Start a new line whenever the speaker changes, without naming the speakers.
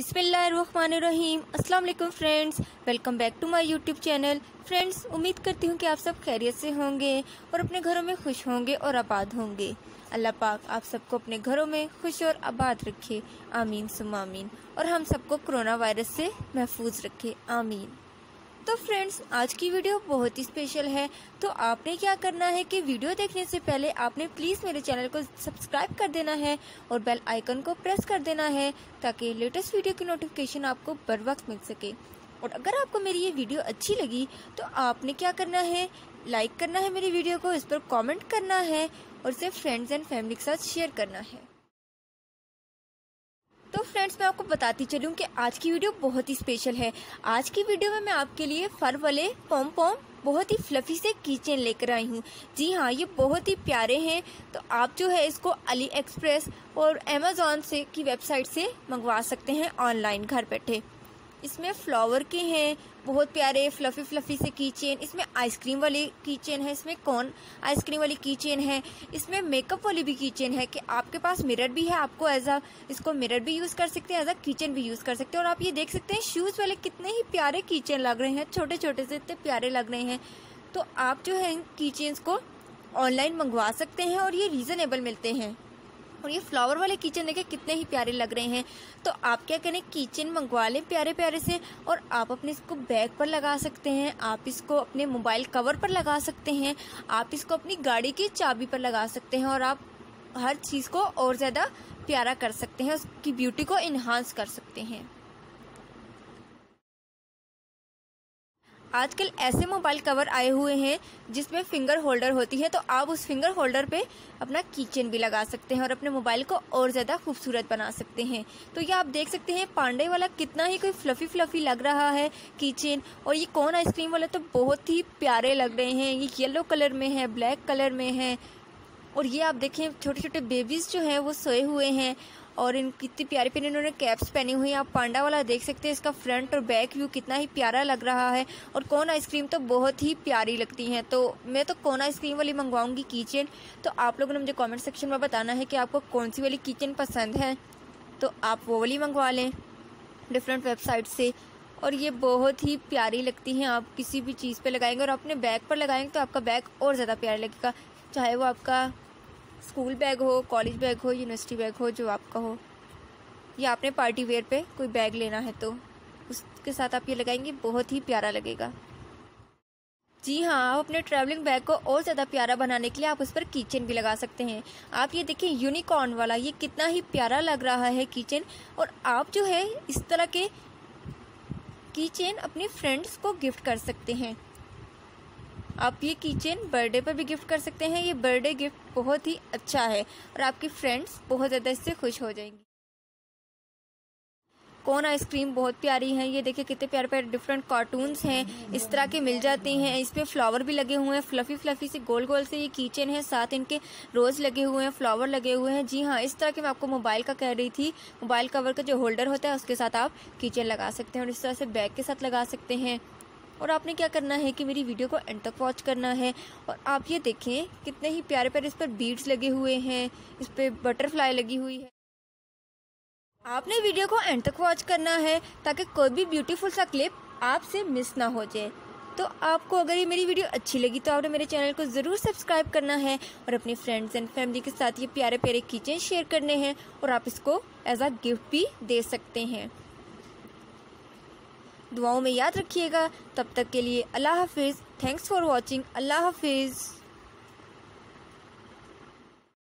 अस्सलाम वालेकुम friends, welcome back to my YouTube channel. Friends, उम्मीद करती हूँ कि आप सब खैरियत से होंगे और अपने घरों में खुश होंगे और आबाद होंगे। अल्लाह पाक आप सबको अपने घरों में खुश और आबाद रखे। आमीन सुमामीन और हम सबको कोरोना वायरस से महफूज रखे। आमीन। तो फ्रेंड्स आज की वीडियो बहुत ही स्पेशल है। तो आपने क्या करना है कि वीडियो देखने से पहले आपने प्लीज़ मेरे चैनल को सब्सक्राइब कर देना है और बेल आइकन को प्रेस कर देना है ताकि लेटेस्ट वीडियो की नोटिफिकेशन आपको बर वक्त मिल सके। और अगर आपको मेरी ये वीडियो अच्छी लगी तो आपने क्या करना है? लाइक करना है मेरी वीडियो को, इस पर कॉमेंट करना है और इसे फ्रेंड्स एंड फैमिली के साथ शेयर करना है। फ्रेंड्स मैं आपको बताती चलूँ कि आज की वीडियो बहुत ही स्पेशल है। आज की वीडियो में मैं आपके लिए फर वाले पोम पोम बहुत ही फ्लफी से किचन लेकर आई हूँ। जी हाँ ये बहुत ही प्यारे हैं। तो आप जो है इसको अली एक्सप्रेस और अमेजोन से की वेबसाइट से मंगवा सकते हैं ऑनलाइन घर बैठे। इसमें फ्लावर के हैं, बहुत प्यारे फ्लफी फ्लफी से की चेन इसमें आइसक्रीम वाली की चेन है, इसमें कौन आइसक्रीम वाली की चेन है, इसमें मेकअप वाली भी की चेन है कि आपके पास मिरर भी है, आपको एज अ इसको मिरर भी यूज़ कर सकते हैं एज अ किचन भी यूज़ कर सकते हैं और आप ये देख सकते हैं शूज़ वाले कितने ही प्यारे की चेन लग रहे हैं, छोटे छोटे से इतने प्यारे लग रहे हैं। तो आप जो है की चेन्स को ऑनलाइन मंगवा सकते हैं और ये रीज़नेबल मिलते हैं। और ये फ्लावर वाले किचन देखे कितने ही प्यारे लग रहे हैं। तो आप क्या करें, किचन मंगवा लें प्यारे प्यारे से और आप अपने इसको बैग पर लगा सकते हैं, आप इसको अपने मोबाइल कवर पर लगा सकते हैं, आप इसको अपनी गाड़ी की चाबी पर लगा सकते हैं और आप हर चीज़ को और ज़्यादा प्यारा कर सकते हैं, उसकी ब्यूटी को इन्हांस कर सकते हैं। आजकल ऐसे मोबाइल कवर आए हुए हैं जिसमें फिंगर होल्डर होती है तो आप उस फिंगर होल्डर पे अपना कीचेन भी लगा सकते हैं और अपने मोबाइल को और ज़्यादा खूबसूरत बना सकते हैं। तो ये आप देख सकते हैं, पांडे वाला कितना ही कोई फ्लफी फ्लफी लग रहा है कीचेन, और ये कौन आइसक्रीम वाला तो बहुत ही प्यारे लग रहे हैं। ये येलो कलर में है, ब्लैक कलर में है, और ये आप देखें छोटे छोटे बेबीज़ जो हैं वो सोए हुए हैं और इन कितनी प्यारी प्यारी इन्होंने कैप्स पहनी हुई है। आप पांडा वाला देख सकते हैं, इसका फ्रंट और बैक व्यू कितना ही प्यारा लग रहा है। और कौन आइसक्रीम तो बहुत ही प्यारी लगती हैं। तो मैं तो कौन आइसक्रीम वाली मंगवाऊँगी किचन तो आप लोगों ने मुझे कॉमेंट सेक्शन में बताना है कि आपको कौन सी वाली किचन पसंद है। तो आप वो वाली मंगवा लें डिफरेंट वेबसाइट से। और ये बहुत ही प्यारी लगती हैं। आप किसी भी चीज़ पे लगाएँगे और अपने बैग पर लगाएँगे तो आपका बैग और ज़्यादा प्यारा लगेगा। चाहे वो आपका स्कूल बैग हो, कॉलेज बैग हो, यूनिवर्सिटी बैग हो, जो आपका हो, या आपने पार्टी वेयर पे कोई बैग लेना है तो उसके साथ आप ये लगाएँगे, बहुत ही प्यारा लगेगा। जी हाँ आप अपने ट्रैवलिंग बैग को और ज़्यादा प्यारा बनाने के लिए आप उस पर किचन भी लगा सकते हैं। आप ये देखिए यूनिकॉर्न वाला, ये कितना ही प्यारा लग रहा है किचन और आप जो है, इस तरह के किचन अपने फ्रेंड्स को गिफ्ट कर सकते हैं। आप ये किचन बर्थडे पर भी गिफ्ट कर सकते हैं। ये बर्थडे गिफ्ट बहुत ही अच्छा है और आपके फ्रेंड्स बहुत ज़्यादा इससे खुश हो जाएँगे। कौन आइसक्रीम बहुत प्यारी है? ये देखिए कितने प्यारे प्यारे डिफरेंट कार्टून्स हैं। इस तरह के मिल जाते हैं। इस पर फ्लावर भी लगे हुए हैं। फ्लफी फ्लफी से गोल गोल से ये किचन है। साथ इनके रोज लगे हुए हैं फ्लावर लगे हुए हैं। जी हाँ इस तरह के मैं आपको मोबाइल का कह रही थी। मोबाइल कवर का जो होल्डर होता है, उसके साथ आप किचन लगा सकते हैं और इस तरह से बैग के साथ लगा सकते हैं। और आपने क्या करना है कि मेरी वीडियो को एंड तक वॉच करना है और आप ये देखें कितने ही प्यारे प्यारे इस पर बीड्स लगे हुए हैं, इस पर बटरफ्लाई लगी हुई है। आपने वीडियो को एंड तक वॉच करना है ताकि कोई भी ब्यूटीफुल सा क्लिप आपसे मिस ना हो जाए। तो आपको अगर ये मेरी वीडियो अच्छी लगी तो आपने मेरे चैनल को ज़रूर सब्सक्राइब करना है और अपने फ्रेंड्स एंड फैमिली के साथ ये प्यारे प्यारे किचन शेयर करने हैं और आप इसको एज अ गिफ्ट भी दे सकते हैं। दुआओं में याद रखिएगा। तब तक के लिए अल्लाह हाफिज़। थैंक्स फॉर वॉचिंग अल्लाह हाफिज़।